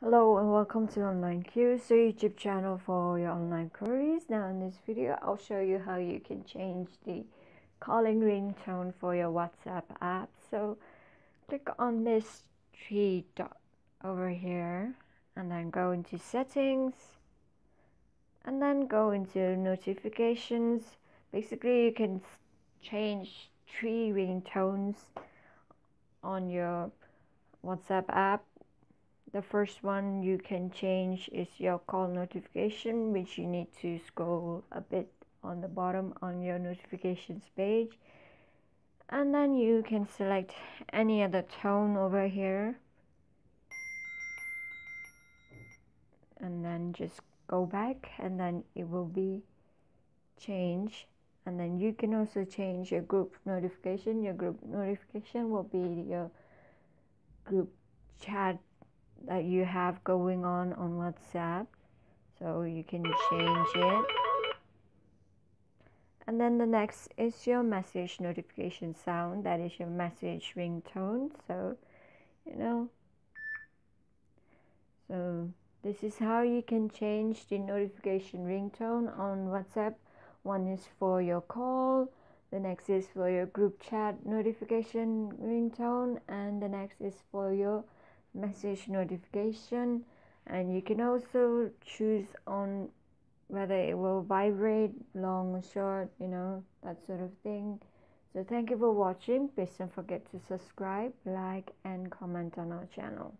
Hello and welcome to Online Cues, the YouTube channel for your online queries. Now in this video, I'll show you how you can change the calling ringtone for your WhatsApp app. So click on this three dot over here and then go into settings and then go into notifications. Basically, you can change three ringtones on your WhatsApp app the first one you can change is your call notification which you need to scroll a bit on the bottom on your notifications page. And then you can select any other tone over here. And then just go back and then it will be changed. And then you can also change your group notification. Your group notification will be your group chat that you have going on on WhatsApp. So you can change it. And then the next is your message notification sound. That is your message ringtone. So you know. So this is how you can change the notification ringtone on WhatsApp. One is for your call. The next is for your group chat notification ringtone. And the next is for your message notification. And you can also choose on whether it will vibrate long or short you know that sort of thing. So thank you for watching. Please don't forget to subscribe like and comment on our channel